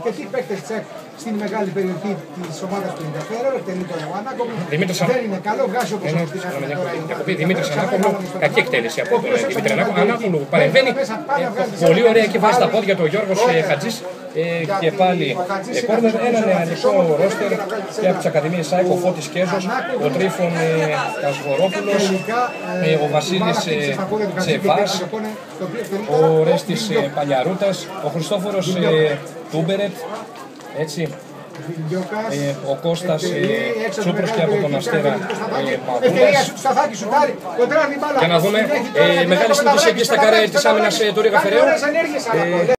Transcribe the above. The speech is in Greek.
Che ti pecca il? Στην μεγάλη περιοχή της ομάδας του ενδιαφέρον. Εκτελεί τον Ανάκομο. Δημήτρης Δεν είναι καλό, βγάζει όπως Ενώ, συγγνώμη, έχω πει Δημήτρη Ανάκολου, κακή εκτέλεση από τον Δημήτρη Ανάκολου. Ανάκολου παρεμβαίνει ε, πολύ ωραία και βάζει τα πόδια του ο Γιώργο Χατζής και πάλι ε, κόρνερ. Ένα νεανικό ρόστερ και από τις Ακαδημίες ΣΑΕΚ ο Φώτης Κέζος, ο Τρίφων ε, Κασγορόπουλος, ε, ο Βασίλης ε, Τσεβάς, ο Ρέστης ε, Παλιαρούτας, ο Χριστόφορος ε, Τούμπερετ, έτσι, ε, ο Κώστας ε, Τσούπρος και από τον Αστέρα. Ε, Μαγούλας. Για να δούμε, ε, μεγάλη συμμετοχή εκεί στα καρέ της άμυνας ε, του Ρίγα Φεραίου.